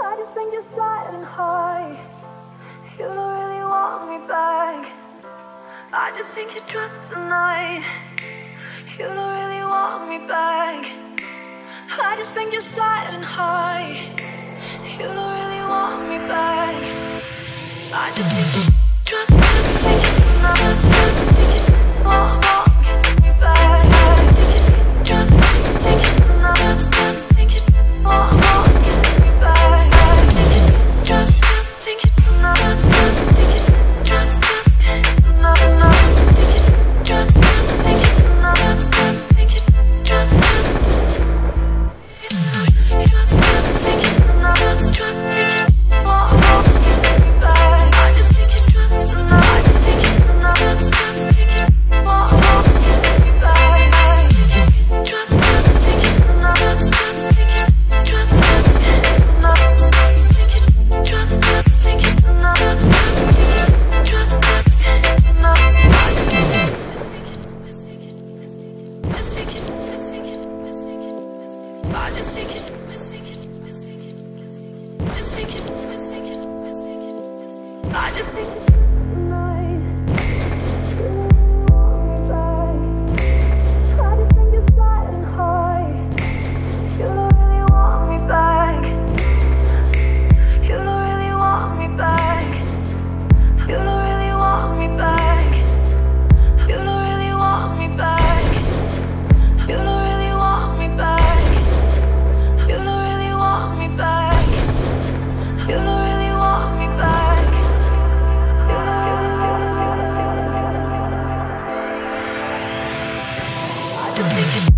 I just think you're silent high. You don't really want me back. I just think you're drunk tonight. You don't really want me back. I just think you're silent high. You don't really want me back. I just think you're drunk. I I just think Thank you.